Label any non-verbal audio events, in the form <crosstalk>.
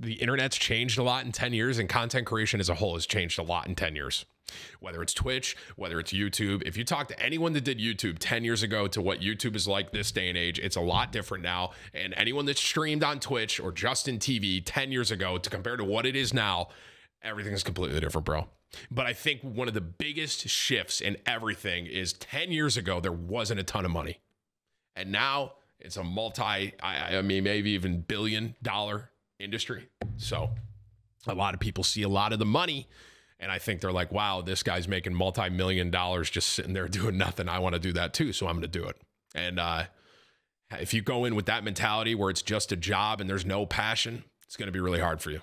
the internet's changed a lot in 10 years and content creation as a whole has changed a lot in 10 years. Whether it's Twitch, whether it's YouTube, if you talk to anyone that did YouTube 10 years ago to what YouTube is like this day and age, it's a lot different now. And anyone that streamed on Twitch or Justin.tv 10 years ago to compare to what it is now, everything's completely different, bro. But I think one of the biggest shifts in everything is 10 years ago, there wasn't a ton of money. And now it's a multi, I, I mean, maybe even billion dollar industry. So a lot of people see a lot of the money and I think they're like, wow, this guy's making multi million dollars just sitting there <laughs> doing nothing. I want to do that too. So I'm going to do it. And uh, if you go in with that mentality where it's just a job and there's no passion, it's going to be really hard for you.